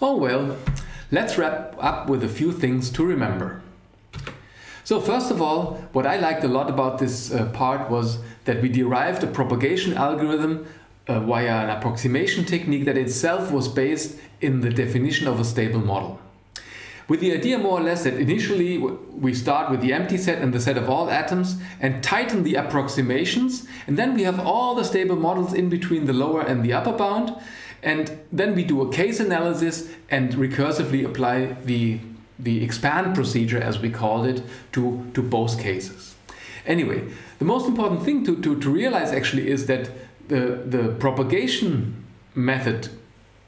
Oh well, let's wrap up with a few things to remember. So first of all, what I liked a lot about this uh, part was that we derived a propagation algorithm uh, via an approximation technique that itself was based in the definition of a stable model. With the idea more or less that initially we start with the empty set and the set of all atoms and tighten the approximations and then we have all the stable models in between the lower and the upper bound and then we do a case analysis and recursively apply the, the expand procedure as we called it to, to both cases. Anyway, the most important thing to, to, to realize actually is that the, the propagation method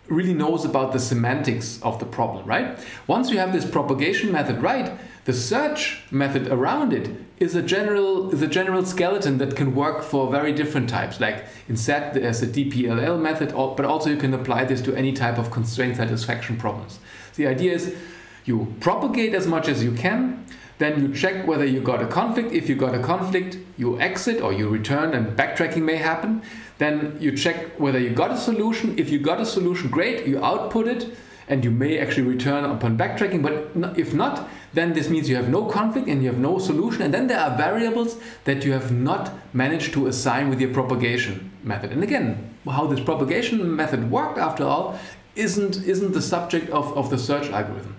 really knows about the semantics of the problem, right? Once you have this propagation method right, the search method around it is a general is a general skeleton that can work for very different types. Like in SAT, there's a DPLL method, but also you can apply this to any type of constraint satisfaction problems. The idea is you propagate as much as you can, then you check whether you got a conflict. If you got a conflict, you exit or you return and backtracking may happen. Then you check whether you got a solution. If you got a solution, great, you output it and you may actually return upon backtracking. But if not, then this means you have no conflict and you have no solution. And then there are variables that you have not managed to assign with your propagation method. And again, how this propagation method worked after all isn't, isn't the subject of, of the search algorithm.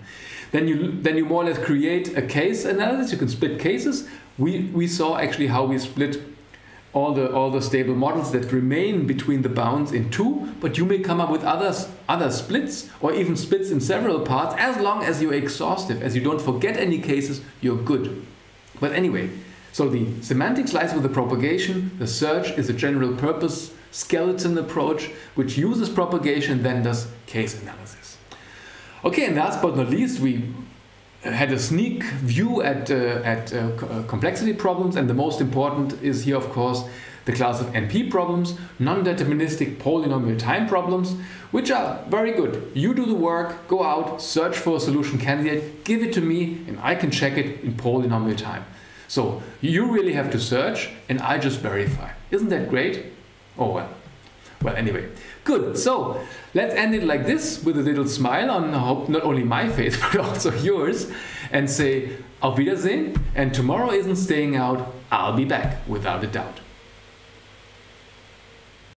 Then you then you more or less create a case analysis. You can split cases. We we saw actually how we split all the all the stable models that remain between the bounds in two, but you may come up with others other splits or even splits in several parts as long as you're exhaustive, as you don't forget any cases, you're good. But anyway, so the semantics lies with the propagation, the search is a general purpose skeleton approach which uses propagation then does case analysis. Okay, and last but not least, we had a sneak view at, uh, at uh, uh, complexity problems, and the most important is here, of course, the class of NP problems, non-deterministic polynomial time problems, which are very good. You do the work, go out, search for a solution candidate, give it to me, and I can check it in polynomial time. So you really have to search, and I just verify. Isn't that great? Oh well. Well, anyway, good. So let's end it like this with a little smile on hope not only my face but also yours, and say Auf Wiedersehen. And tomorrow isn't staying out. I'll be back without a doubt.